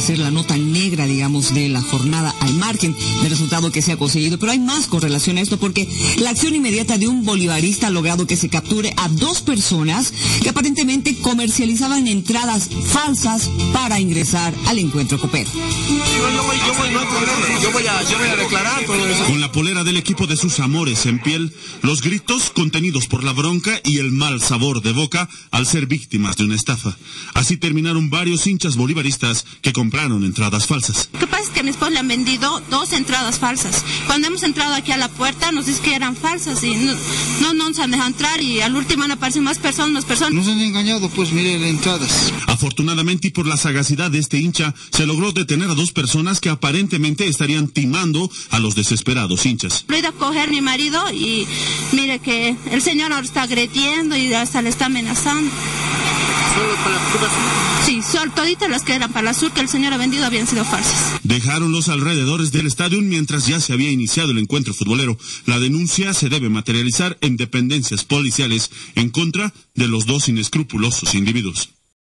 ser la nota digamos, de la jornada al margen del resultado que se ha conseguido. Pero hay más con relación a esto porque la acción inmediata de un bolivarista ha logrado que se capture a dos personas que aparentemente comercializaban entradas falsas para ingresar al encuentro copero. Con la polera del equipo de sus amores en piel, los gritos contenidos por la bronca y el mal sabor de boca al ser víctimas de una estafa. Así terminaron varios hinchas bolivaristas que compraron entradas falsas. Lo que pasa es que a mi esposo le han vendido dos entradas falsas. Cuando hemos entrado aquí a la puerta nos dice que eran falsas y no, no, nos han dejado entrar y al último han aparecido más personas, más personas. Nos han engañado, pues mire, las entradas. Afortunadamente y por la sagacidad de este hincha, se logró detener a dos personas que aparentemente estarían timando a los desesperados hinchas. Lo he ido a coger mi marido y mire que el señor ahora está agrediendo y hasta le está amenazando. ¿Solo para la Sí, solo toditas las que eran para la sur que el señor ha vendido habían sido falsas. Dejaron los alrededores del estadio mientras ya se había iniciado el encuentro futbolero. La denuncia se debe materializar en dependencias policiales en contra de los dos inescrupulosos individuos.